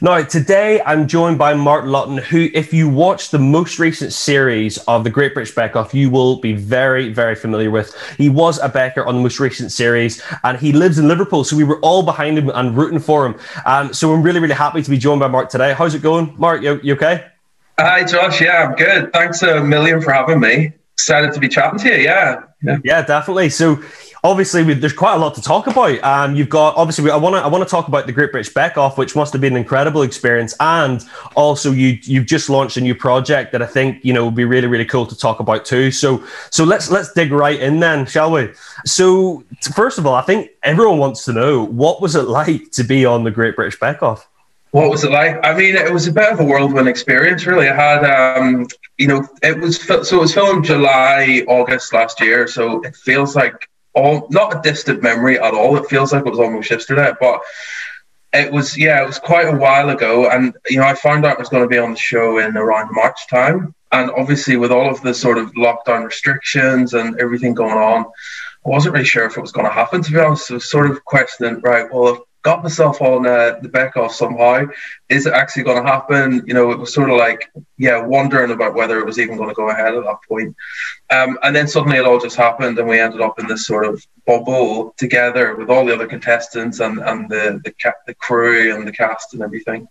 Now, today I'm joined by Mark Lutton, who, if you watch the most recent series of the Great British Bake Off, you will be very, very familiar with. He was a baker on the most recent series, and he lives in Liverpool, so we were all behind him and rooting for him. Um, so I'm really, really happy to be joined by Mark today. How's it going, Mark? You, you okay? Hi, Josh. Yeah, I'm good. Thanks a million for having me. Excited to be chatting to you. Yeah. Yeah, yeah definitely. So obviously we, there's quite a lot to talk about. Um, you've got obviously we, I want to I want to talk about the Great British Bake Off, which must have been an incredible experience, and also you you've just launched a new project that I think you know would be really really cool to talk about too. So so let's let's dig right in then, shall we? So first of all, I think everyone wants to know what was it like to be on the Great British Bake Off. What was it like? I mean, it was a bit of a whirlwind experience, really. I had, um, you know, it was so it was filmed July, August last year, so it feels like all not a distant memory at all. It feels like it was almost yesterday, but it was yeah, it was quite a while ago. And you know, I found out I was going to be on the show in around March time, and obviously with all of the sort of lockdown restrictions and everything going on, I wasn't really sure if it was going to happen. To be honest, I was sort of questioning, right? Well, I've got myself on uh, the Bake Off somehow. Is it actually going to happen? You know, it was sort of like, yeah, wondering about whether it was even going to go ahead at that point. Um, and then suddenly it all just happened, and we ended up in this sort of bubble together with all the other contestants and, and the, the, ca- the crew and the cast and everything.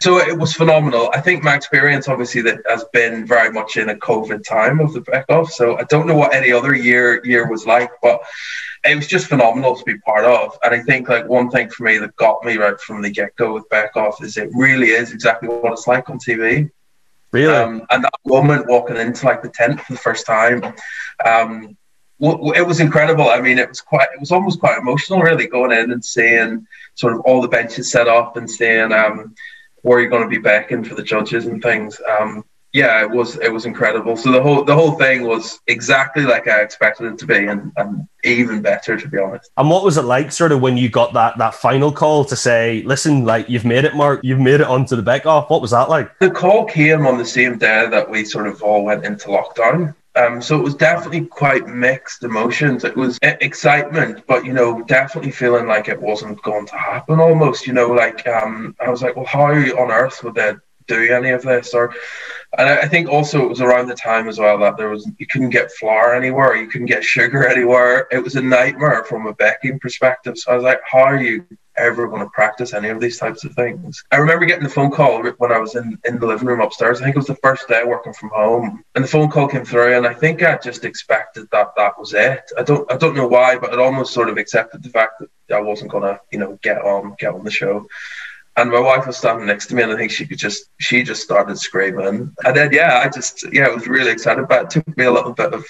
So it was phenomenal. I think my experience, obviously, that has been very much in a COVID time of the Bake Off. So I don't know what any other year year was like, but it was just phenomenal to be part of. And I think like one thing for me that got me right from the get go with Bake Off is it really is exactly what it's like on TV. Really? Um, and that moment walking into like the tent for the first time, um, it was incredible. I mean, it was quite, it was almost quite emotional, really, going in and seeing sort of all the benches set up and seeing um, where you're going to be baking for the judges and things. Um, yeah, it was it was incredible. So the whole the whole thing was exactly like I expected it to be, and, and even better to be honest. And what was it like, sort of, when you got that that final call to say, "Listen, like you've made it, Mark, you've made it onto the Bake Off." What was that like? The call came on the same day that we sort of all went into lockdown. Um, so it was definitely quite mixed emotions. It was excitement, but you know, definitely feeling like it wasn't going to happen. Almost, you know, like um, I was like, well, how on earth would they do any of this? Or and I think also it was around the time as well that there was you couldn't get flour anywhere, you couldn't get sugar anywhere. It was a nightmare from a baking perspective. So I was like, how are you ever going to practice any of these types of things? I remember getting the phone call when I was in, in the living room upstairs. I think it was the first day working from home, and the phone call came through, and I think I just expected that that was it. I don't I don't know why, but it almost sort of accepted the fact that I wasn't going to you know get on get on the show and my wife was standing next to me, and I think she could just she just started screaming. And then yeah, I just yeah, I was really excited, but it took me a little bit of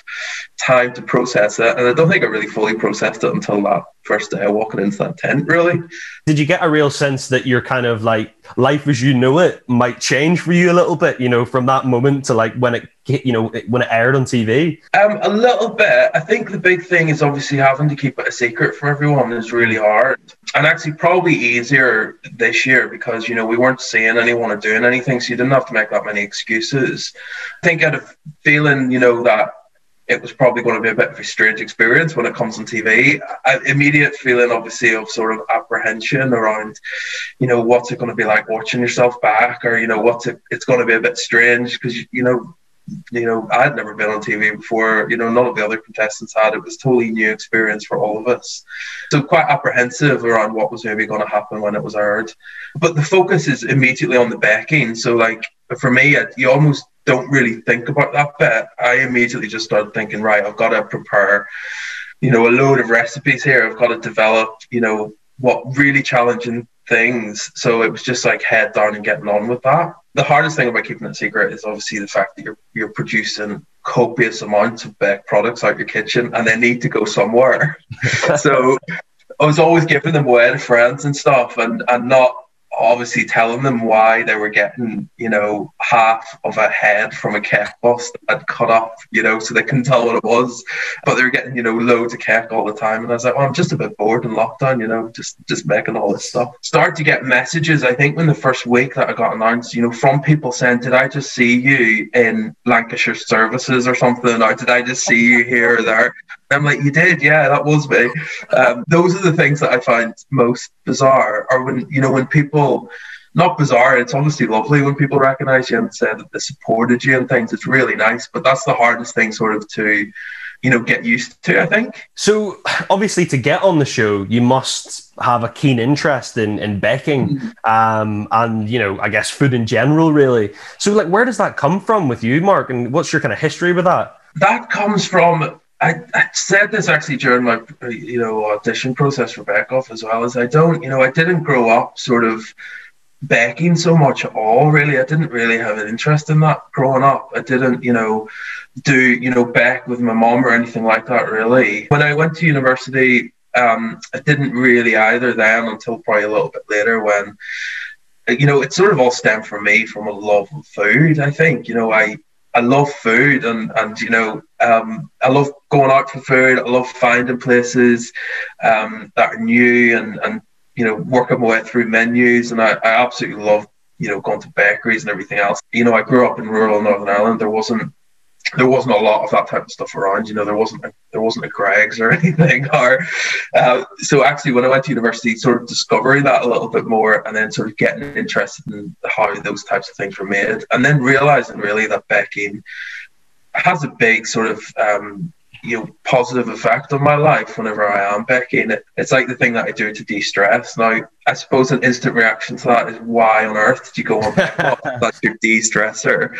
time to process it, and I don't think I really fully processed it until that first day walking into that tent. Really, did you get a real sense that you're kind of like life as you know it might change for you a little bit? You know, from that moment to like when it you know when it aired on TV? Um, a little bit. I think the big thing is obviously having to keep it a secret from everyone is really hard, and actually probably easier this year because you know we weren't seeing anyone or doing anything, so you didn't have to make that many excuses. I think I had a feeling, you know, that it was probably going to be a bit of a strange experience when it comes on TV. An immediate feeling, obviously, of sort of apprehension around, you know, what's it going to be like watching yourself back, or you know, what's it? It's going to be a bit strange because you know you know, I'd never been on TV before. You know, none of the other contestants had. It was totally new experience for all of us. So quite apprehensive around what was maybe going to happen when it was aired. But the focus is immediately on the baking. So like for me, you almost don't really think about that bit. I immediately just started thinking, right, I've got to prepare, you know, a load of recipes here. I've got to develop, you know, what really challenging things. So it was just like head down and getting on with that. The hardest thing about keeping it secret is obviously the fact that you're you're producing copious amounts of baked products out your kitchen and they need to go somewhere. so I was always giving them away to friends and stuff and, and not obviously telling them why they were getting, you know, half of a head from a cake bust that cut up, you know, so they couldn't tell what it was. But they were getting, you know, loads of cake all the time. And I was like, well, I'm just a bit bored in lockdown, you know, just just making all this stuff. Start to get messages, I think, when the first week that I got announced, you know, from people saying, Did I just see you in Lancashire services or something? Or did I just see you here or there? I'm like, you did, yeah, that was me. Um, those are the things that I find most bizarre, or when you know when people not bizarre. It's obviously lovely when people recognize you and say that they supported you and things. It's really nice, but that's the hardest thing, sort of, to you know get used to. I think. So obviously, to get on the show, you must have a keen interest in in baking, mm-hmm. um, and you know, I guess food in general, really. So, like, where does that come from with you, Mark? And what's your kind of history with that? That comes from I, I, said this actually during my you know audition process for Bake Off as well as I don't you know I didn't grow up sort of baking so much at all really. I didn't really have an interest in that growing up. I didn't you know do you know bake with my mom or anything like that really. When I went to university um, I didn't really either then until probably a little bit later when you know it sort of all stemmed from me from a love of food I think. You know I I love food and and you know um, I love going out for food. I love finding places um, that are new and and you know working my way through menus. And I, I absolutely love you know going to bakeries and everything else. You know I grew up in rural Northern Ireland. There wasn't there wasn't a lot of that type of stuff around. You know, there wasn't a, there wasn't a Greggs or anything. Or uh, so actually, when I went to university, sort of discovering that a little bit more, and then sort of getting interested in how those types of things were made, and then realizing really that baking has a big sort of um, you know positive effect on my life whenever I am baking. It, it's like the thing that I do to de-stress. Now, I suppose an instant reaction to that is why on earth did you go on That's your de-stressor,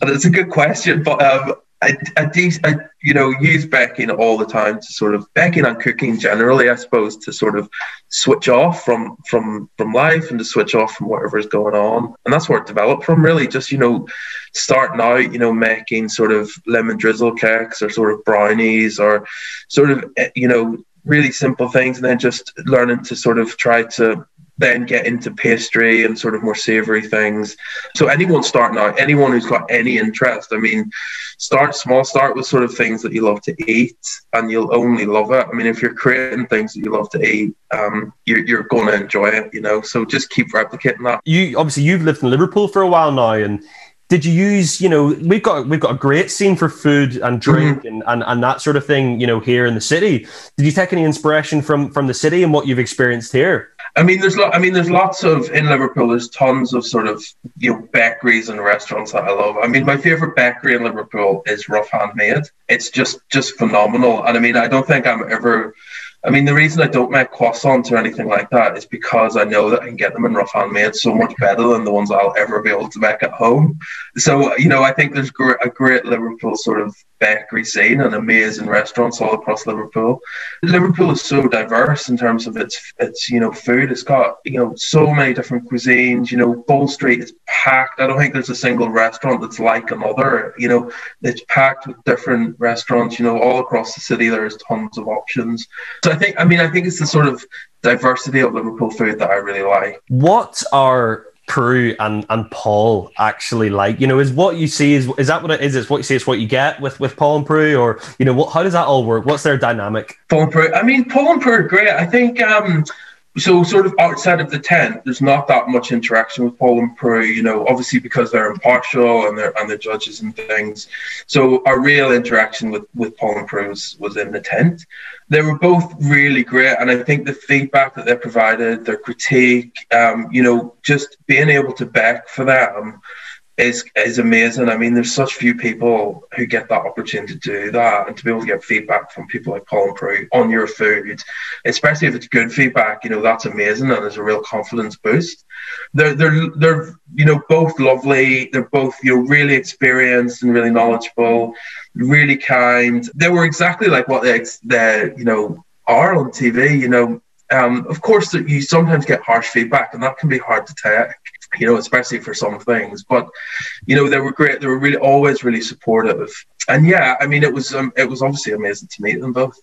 and it's a good question. But um, I, I, de- I, you know, use baking all the time to sort of baking and cooking generally, I suppose, to sort of switch off from from from life and to switch off from whatever is going on, and that's where it developed from. Really, just you know, starting out, you know, making sort of lemon drizzle cakes or sort of brownies or sort of eh, you know really simple things, and then just learning to sort of try to then get into pastry and sort of more savory things. So anyone starting out, anyone who's got any interest, I mean, start small, start with sort of things that you love to eat and you'll only love it. I mean, if you're creating things that you love to eat, um, you're, you're going to enjoy it, you know, so just keep replicating that. You obviously you've lived in Liverpool for a while now and did you use you know we've got we've got a great scene for food and drink mm-hmm. and, and and that sort of thing you know here in the city did you take any inspiration from from the city and what you've experienced here I mean, there's lo- I mean, there's lots of in Liverpool. There's tons of sort of you know bakeries and restaurants that I love. I mean, my favorite bakery in Liverpool is Rough Handmade. It's just just phenomenal, and I mean, I don't think I'm ever I mean, the reason I don't make croissants or anything like that is because I know that I can get them in Rough Handmade so much better than the ones I'll ever be able to make at home. So, you know, I think there's a great Liverpool sort of bakery scene and amazing restaurants all across Liverpool. Liverpool is so diverse in terms of its its you know food. It's got you know so many different cuisines. You know, Bold Street is packed. I don't think there's a single restaurant that's like another. You know, it's packed with different restaurants. You know, all across the city there's tons of options. So I think I mean I think it's the sort of diversity of Liverpool food that I really like. What are Prue and and Paul actually like? You know, is what you see is is that what it is? It's what you see is what you get with with Paul and Prue, or you know, what how does that all work? What's their dynamic? Paul and Prue. I mean, Paul and Prue are great. I think um, so. Sort of outside of the tent, there's not that much interaction with Paul and Prue. You know, obviously because they're impartial and they're and the judges and things. So our real interaction with with Paul and Prue was, was in the tent they were both really great, and I think the feedback that they provided, their critique, um, you know, just being able to back for them is is amazing. I mean, there's such few people who get that opportunity to do that, and to be able to get feedback from people like and Prue on your food, especially if it's good feedback, you know, that's amazing and it's a real confidence boost. They're they're they're you know both lovely. They're both you know really experienced and really knowledgeable, really kind. They were exactly like what they they you know are on TV. You know, um, of course, you sometimes get harsh feedback, and that can be hard to take you know, especially for some things. But you know, they were great. They were really always really supportive. And yeah, I mean, it was um, it was obviously amazing to meet them both.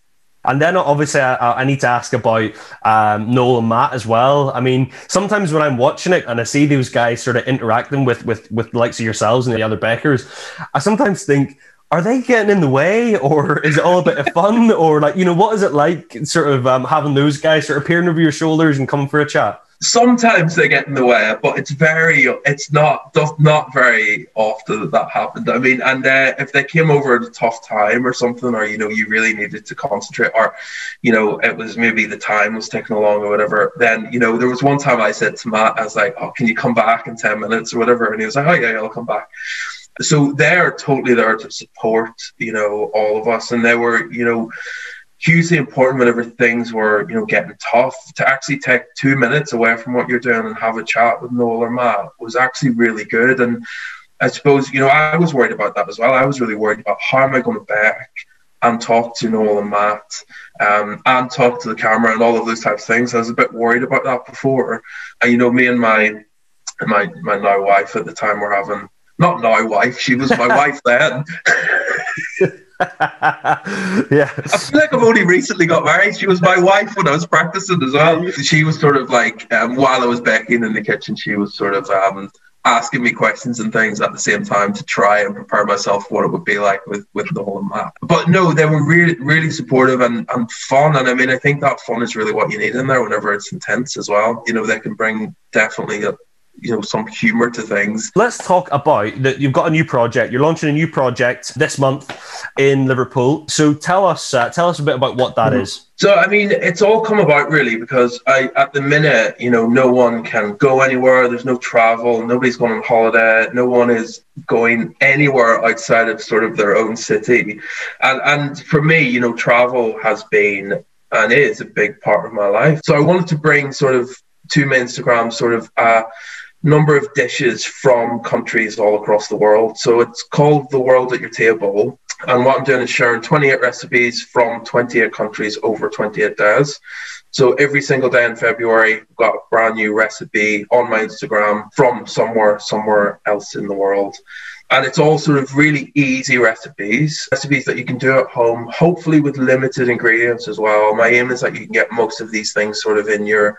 And then obviously I, I, need to ask about um, Noel and Matt as well. I mean, sometimes when I'm watching it and I see those guys sort of interacting with with with the likes of yourselves and the other bakers, I sometimes think, are they getting in the way, or is it all a bit of fun, or like you know, what is it like, sort of um, having those guys sort of peering over your shoulders and coming for a chat? Sometimes they get in the way, but it's very, it's not, not very often that that happened. I mean, and uh, if they came over at a tough time or something, or you know, you really needed to concentrate, or you know, it was maybe the time was taking along or whatever, then you know, there was one time I said to Matt, I was like, "Oh, can you come back in ten minutes or whatever?" And he was like, "Oh yeah, I'll come back." So they're totally there to support, you know, all of us, and they were, you know hugely important whenever things were, you know, getting tough. To actually take two minutes away from what you're doing and have a chat with Noel or Matt was actually really good. And I suppose, you know, I was worried about that as well. I was really worried about how am I going to back and talk to Noel and Matt um, and talk to the camera and all of those types of things. I was a bit worried about that before. And, you know, me and my my my now wife at the time were having not now wife, she was my wife then. yeah. I feel like I've only recently got married. She was my wife when I was practicing as well. She was sort of like, um, while I was baking in the kitchen, she was sort of um, asking me questions and things at the same time to try and prepare myself for what it would be like with, with the whole map. But no, they were really, really supportive and, and fun. And I mean, I think that fun is really what you need in there whenever it's intense as well. You know, they can bring definitely a, you know some humor to things. Let's talk about that. You've got a new project. You're launching a new project this month in Liverpool. So tell us, uh, tell us a bit about what that mm-hmm. is. So I mean, it's all come about really because I, at the minute, you know, no one can go anywhere. There's no travel. Nobody's going on holiday. No one is going anywhere outside of sort of their own city. And and for me, you know, travel has been and is a big part of my life. So I wanted to bring sort of to my Instagram sort of. Uh, number of dishes from countries all across the world. So it's called The World at Your Table. And what I'm doing is sharing 28 recipes from 28 countries over 28 days. So every single day in February, I've got a brand new recipe on my Instagram from somewhere, somewhere else in the world. And it's all sort of really easy recipes, recipes that you can do at home, hopefully with limited ingredients as well. My aim is that you can get most of these things sort of in your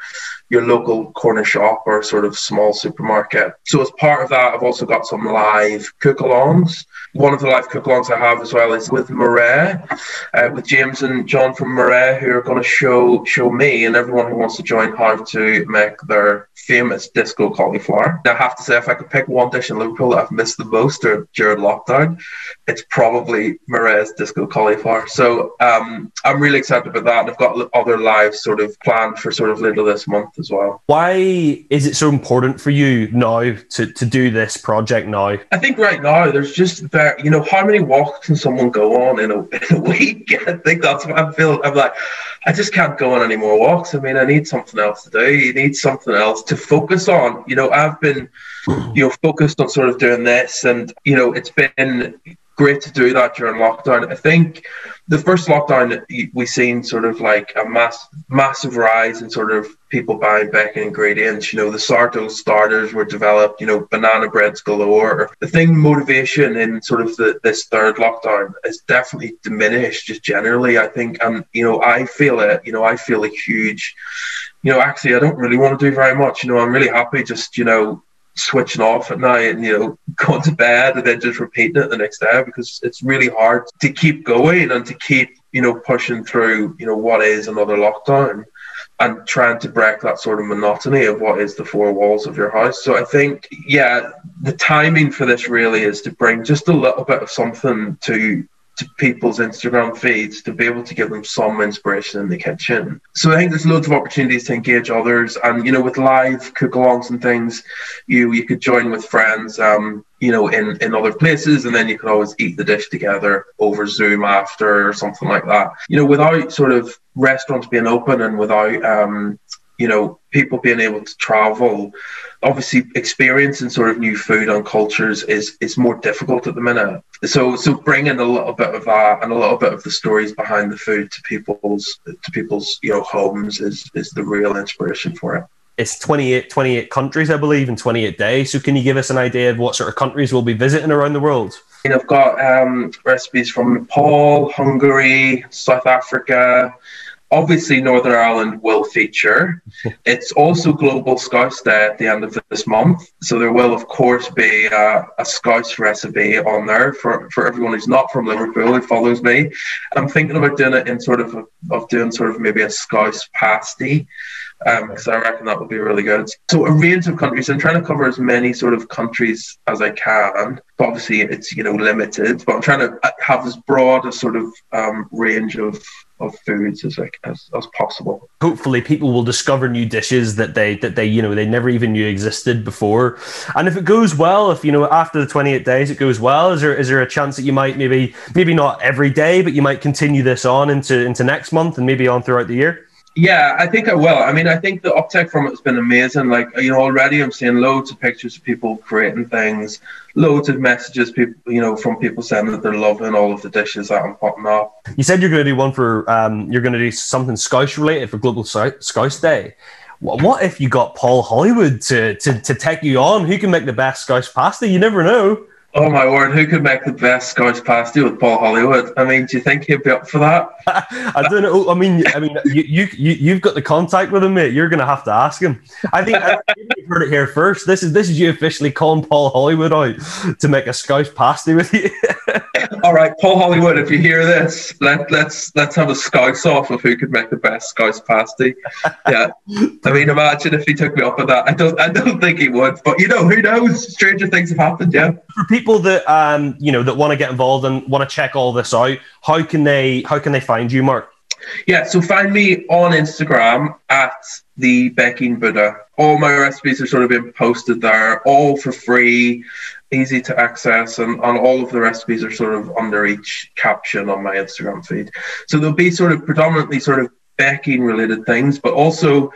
your local corner shop or sort of small supermarket. So as part of that, I've also got some live cook-alongs. One of the live cook-alongs I have as well is with Maray, uh, with James and John from Maray, who are going to show show me and everyone who wants to join how to make their famous disco cauliflower. Now, I have to say, if I could pick one dish in Liverpool that I've missed the most during lockdown, it's probably Maray's disco cauliflower. So um, I'm really excited about that. I've got other lives sort of planned for sort of later this month as well. Why is it so important for you now to, to do this project now? I think right now there's just there, you know, how many walks can someone go on in a, in a week? I think that's what I'm feeling. I'm like, I just can't go on any more walks. I mean, I need something else to do. You need something else to focus on. You know, I've been, you know, focused on sort of doing this, and you know, it's been great to do that during lockdown. I think the first lockdown we seen sort of like a mass massive rise in sort of people buying baking ingredients. You know, the sourdough starters were developed. You know, banana breads galore. The thing motivation in sort of the, this third lockdown is definitely diminished just generally. I think, and you know, I feel it. You know, I feel a huge. You know, actually, I don't really want to do very much. You know, I'm really happy just you know switching off at night and you know going to bed and then just repeating it the next day because it's really hard to keep going and to keep you know pushing through you know what is another lockdown and trying to break that sort of monotony of what is the four walls of your house. So i think yeah the timing for this really is to bring just a little bit of something to to people's Instagram feeds to be able to give them some inspiration in the kitchen. So I think there's loads of opportunities to engage others, and you know, with live cook-alongs and things, you you could join with friends, um, you know, in in other places, and then you could always eat the dish together over Zoom after or something like that. You know, without sort of restaurants being open and without um, you know, people being able to travel obviously experiencing sort of new food and cultures is is more difficult at the minute. So so bringing a little bit of that and a little bit of the stories behind the food to people's to people's you know homes is is the real inspiration for it. It's 28, 28 countries, I believe, in 28 days. So, can you give us an idea of what sort of countries we'll be visiting around the world? I've got um, recipes from Nepal, Hungary, South Africa, obviously Northern Ireland will feature. it's also Global Scouse Day at the end of this month, so there will of course be a, a Scouse recipe on there for, for everyone who's not from Liverpool who follows me. I'm thinking about doing it in sort of of doing sort of maybe a Scouse pasty because um, I reckon that would be really good. So a range of countries. I'm trying to cover as many sort of countries as I can. But obviously, it's you know limited. But I'm trying to have as broad a sort of um, range of of foods as, as as possible. Hopefully, people will discover new dishes that they that they you know they never even knew existed before. And if it goes well, if you know after the 28 days it goes well, is there is there a chance that you might maybe maybe not every day, but you might continue this on into into next month and maybe on throughout the year? Yeah, I think I will. I mean, I think the uptake from it has been amazing. Like, you know, already I'm seeing loads of pictures of people creating things, loads of messages, people, you know, from people saying that they're loving all of the dishes that I'm putting up. You said you're going to do one for, um, you're going to do something Scouse related for Global Scouse Day. What if you got Paul Hollywood to, to, to take you on? Who can make the best Scouse pasta? You never know. Oh my word, who could make the best Scouse pasty with Paul Hollywood? I mean, do you think he'd be up for that? I don't know. I mean, I mean, you you you've got the contact with him, mate. You're going to have to ask him. I think you've heard it here first. This is this is you officially calling Paul Hollywood out to make a Scouse pasty with you. All right, Paul Hollywood, if you hear this, let let's let's have a Scouse off of who could make the best Scouse pasty. Yeah, I mean, imagine if he took me up on that. I don't I don't think he would, but you know, who knows? Stranger things have happened. Yeah. For people that um, you know that want to get involved and want to check all this out, how can they how can they find you, Mark? Yeah, so find me on Instagram at the Baking Buddha. All my recipes are sort of being posted there, all for free, easy to access, and, and all of the recipes are sort of under each caption on my Instagram feed. So there'll be sort of predominantly sort of baking related things, but also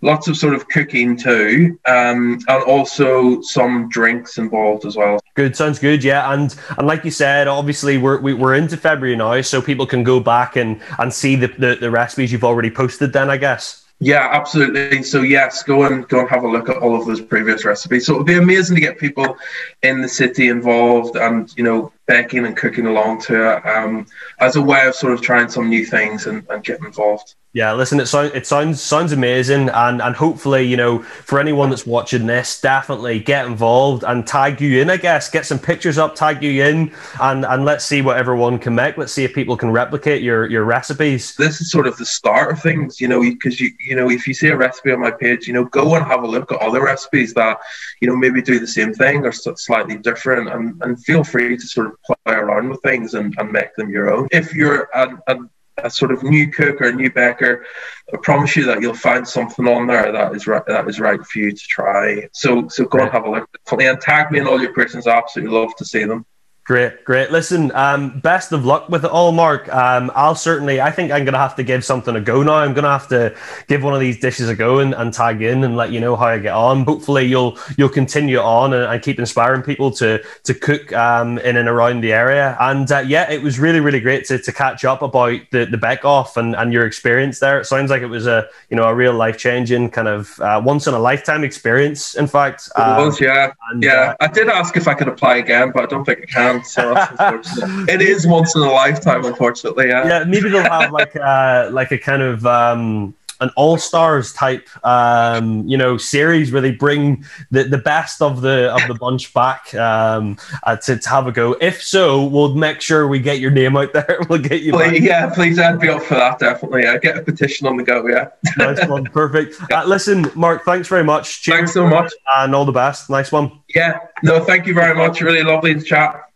lots of sort of cooking too, um, and also some drinks involved as well. Good, sounds good. Yeah, and and like you said, obviously we're we, are we are into February now, so people can go back and and see the, the the recipes you've already posted. Then I guess. Yeah, absolutely. So yes, go and go and have a look at all of those previous recipes. So it would be amazing to get people in the city involved and you know baking and cooking along to it um, as a way of sort of trying some new things and, and getting involved. Yeah, listen, it sounds it sounds sounds amazing, and and hopefully, you know, for anyone that's watching this, definitely get involved and tag you in. I guess get some pictures up, tag you in, and and let's see what everyone can make. Let's see if people can replicate your your recipes. This is sort of the start of things, you know, because you you know if you see a recipe on my page, you know, go and have a look at other recipes that you know maybe do the same thing or slightly different, and and feel free to sort of play around with things and, and make them your own. If you're an, an a sort of new cook or a new baker, I promise you that you'll find something on there that is right that is right for you to try. So so go and have a look and tag me in all your questions. I absolutely love to see them. Great, great. Listen, um, best of luck with it all, Mark. Um, I'll certainly, I think I'm going to have to give something a go now. I'm going to have to give one of these dishes a go and, and tag in and let you know how I get on. Hopefully, you'll you'll continue on and, and keep inspiring people to to cook um, in and around the area. And uh, yeah, it was really, really great to, to catch up about the the Bake Off and, and your experience there. It sounds like it was a you know a real life changing kind of uh, once in a lifetime experience. In fact, it was, um, yeah, and, yeah. Uh, I did ask if I could apply again, but I don't think I can. So it is once in a lifetime, unfortunately. Yeah. Yeah, maybe they'll have like a like a kind of um, an all stars type um, you know series where they bring the, the best of the of the bunch back um, uh, to, to have a go. If so, we'll make sure we get your name out there. We'll get you. Please, yeah, please, I'd be up for that definitely. Yeah, get a petition on the go. Yeah, nice one, perfect. Uh, listen, Mark, thanks very much. Cheers thanks so much, and all the best. Nice one. Yeah, no, thank you very much. Really lovely to chat.